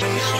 Thank you.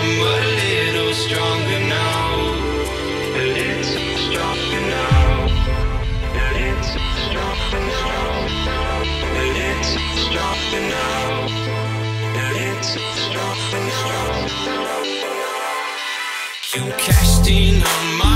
You cashed in on my